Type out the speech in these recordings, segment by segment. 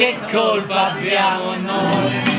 che colpa abbiamo noi?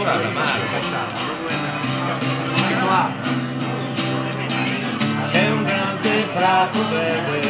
dourada, amarra, lá. É um grande prato, verde.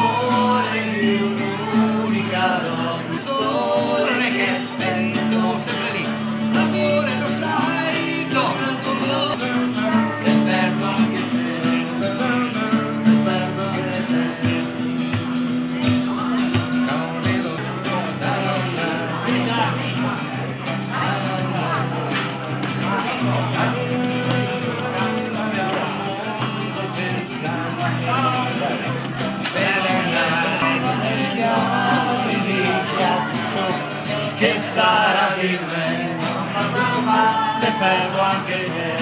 perdo anche te,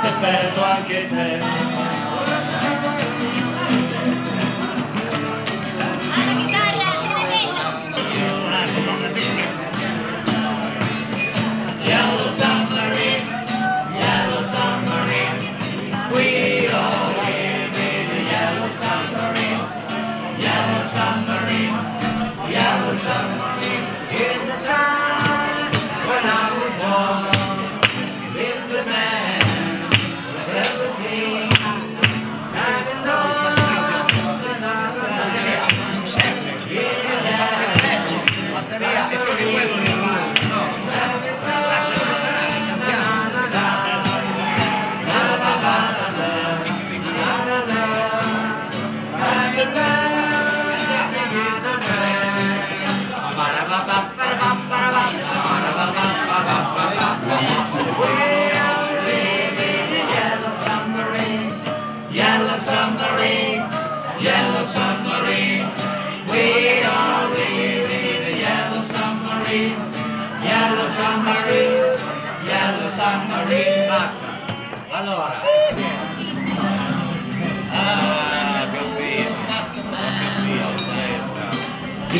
se perdo anche te. Yellow submarine, yellow submarine, we all live in a yellow submarine, yellow submarine, yellow submarine.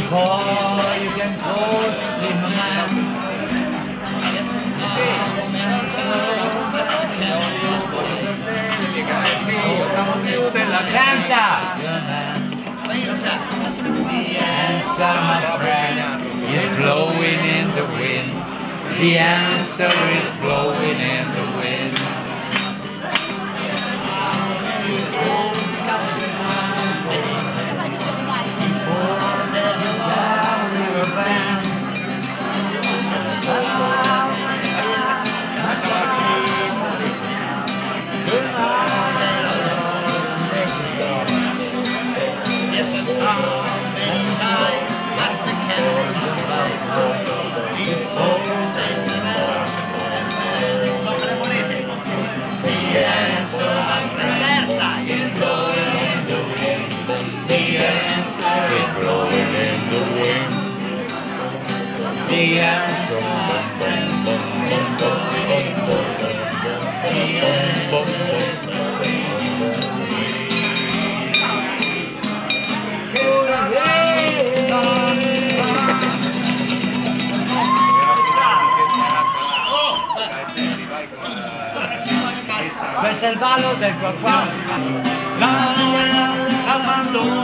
before you can close the man. The answer, my friend, is blowing in the wind. The answer is blowing in the wind. del palo del cuacuá. La abuela la mandó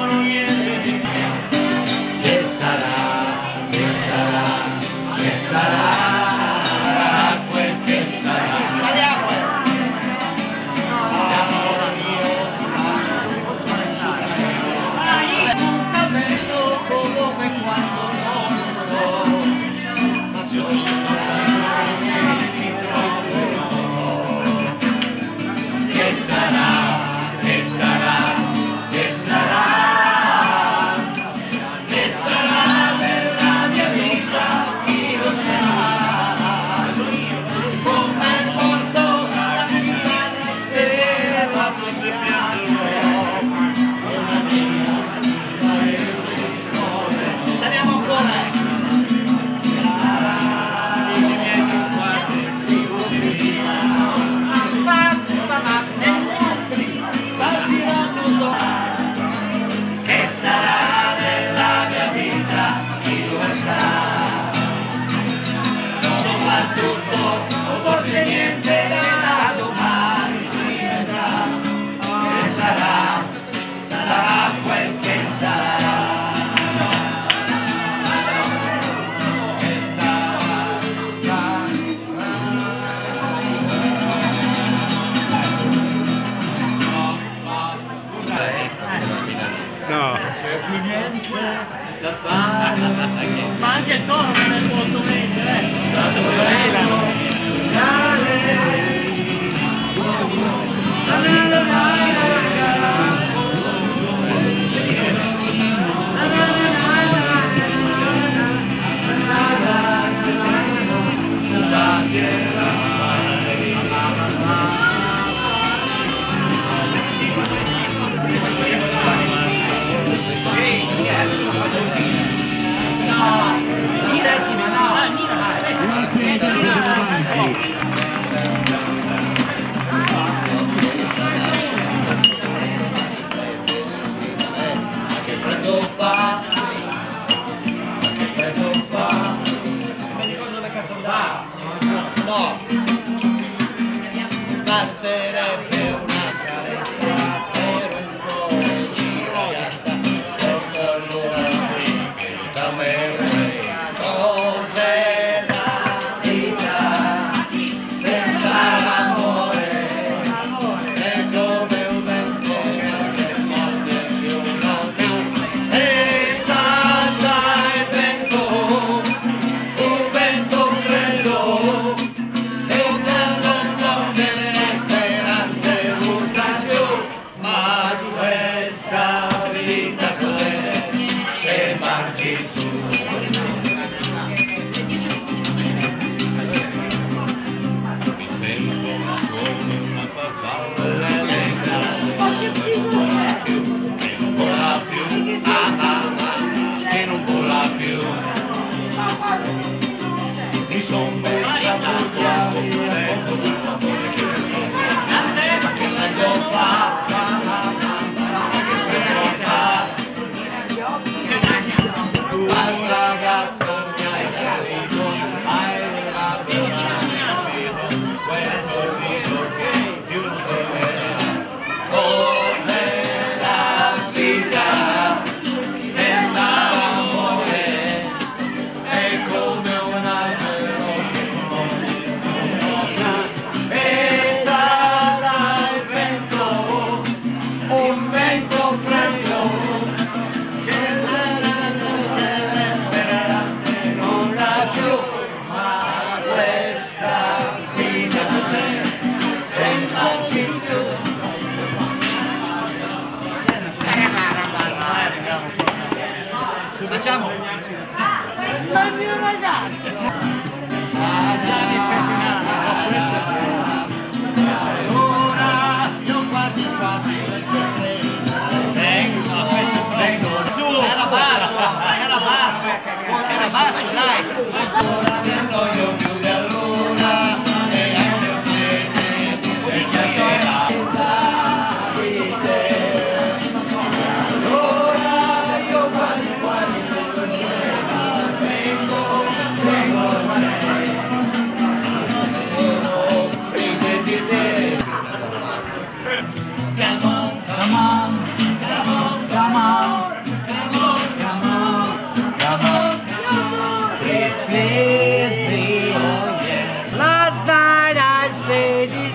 Pô, cara, baixo, lá.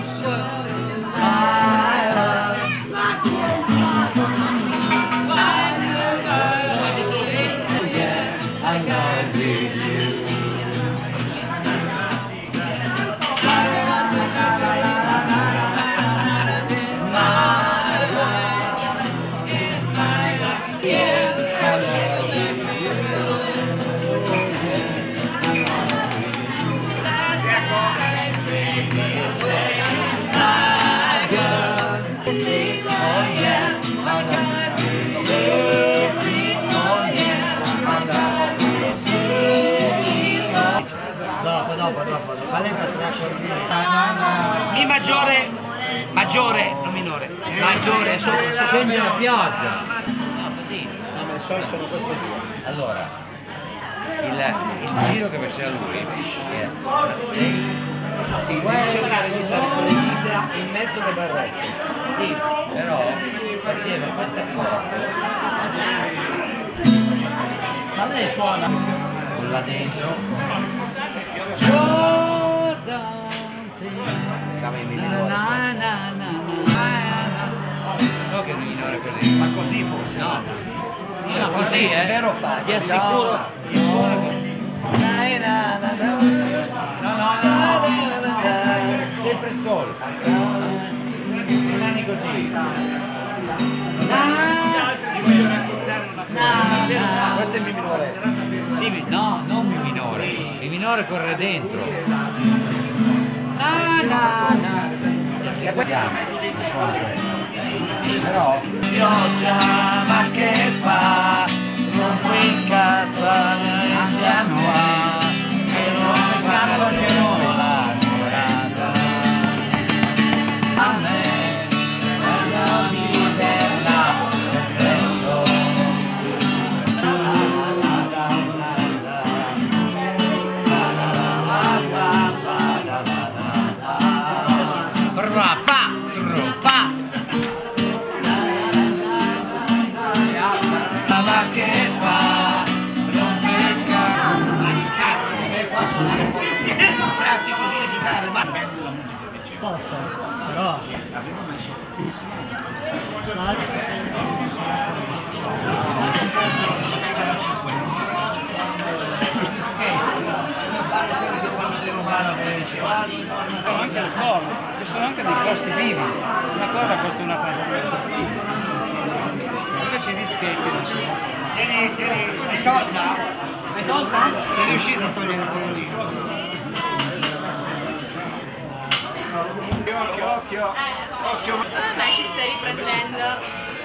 slept. Dopo, dopo, dopo, dopo. lei potrà sciogliere. Mi maggiore, maggiore, non minore, maggiore, sopra, scende la pioggia. No, così. No, ma le sole sono queste due. Allora, il, il giro che faceva lui è Sì, cercare di stare con le dita in mezzo alle barrette. sì, però faceva questa accordo Ma lei suona. con la dentro so che minore è così Ma così forse. no No, così, è eh vero facile. ti assicuro ti no no no sempre solo questi nani così Questo è il mio minore. Sì, mi- no, non mi minore. Il minore corre dentro. Na, na. Ci guardiamo. Però Pioggia, ma che fa? Rompo in casa, anche lo sport, che sono anche dei costi vivi. Una cosa costa una cosa. Invece di skate non so. Tieni, tieni? Mi tolta? Sei riuscito a togliere quello lì? Occhio, occhio, occhio. Vabbè, ci stai riprendendo.